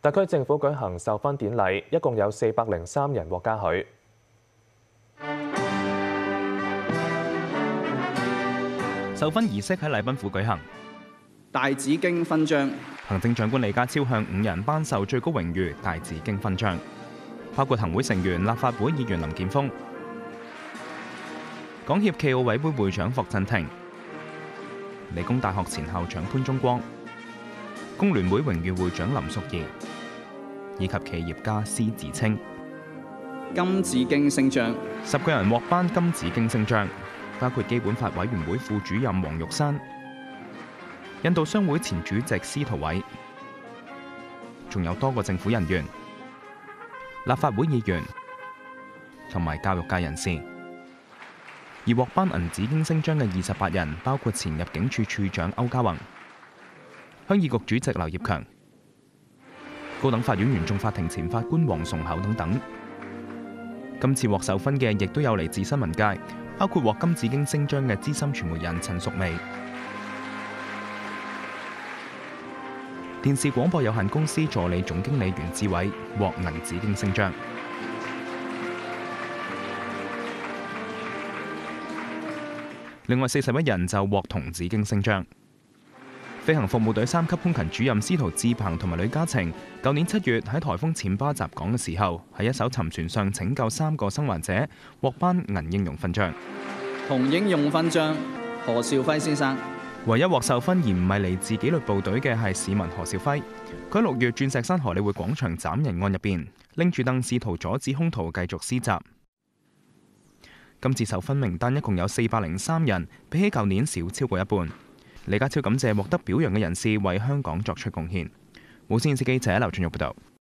特區政府舉行授勳典禮，一共有四百零三人獲嘉許。授勳儀式喺禮賓府舉行，大紫荊勳章。行政長官李家超向五人頒授最高榮譽大紫荊勳章，包括行會成員、立法會議員林建峰、港協暨奧委會會長霍震霆、理工大學前校長潘忠光、工聯會榮譽會長林淑儀，以及企業家施志清。金紫荊星章，十個人獲頒金紫荊星章，包括基本法委員會副主任黃玉山、印度商會前主席司徒偉，仲有多個政府人員、立法會議員同埋教育界人士。而獲頒銀紫荊星章嘅二十八人，包括前入境處處長歐家宏、鄉議局主席劉業強、高等法院原訟法庭前法官黄崇厚等等。今次獲授勳嘅亦都有嚟自新聞界，包括獲金紫荊星章嘅資深傳媒人陳淑薇。電視廣播有限公司助理總經理袁志偉獲銀紫荊星章。另外四十一人就獲銅紫荊星章。飛行服務隊三級空勤主任司徒志鵬同埋呂嘉晴，舊年七月喺颱風暹芭襲港嘅時候，喺一艘沉船上拯救三個生還者，獲頒銀英勇勳章。銅英勇勳章，何兆輝先生。唯一獲授勳而唔係嚟自紀律部隊嘅係市民何兆輝。佢喺六月鑽石山荷里活廣場斬人案入邊，拎住凳試圖阻止兇徒繼續施襲。今次授勳名單一共有四百零三人，比起舊年少超過一半。李家超感謝獲得表揚嘅人士為香港作出貢獻。無線電視記者劉俊玉報道。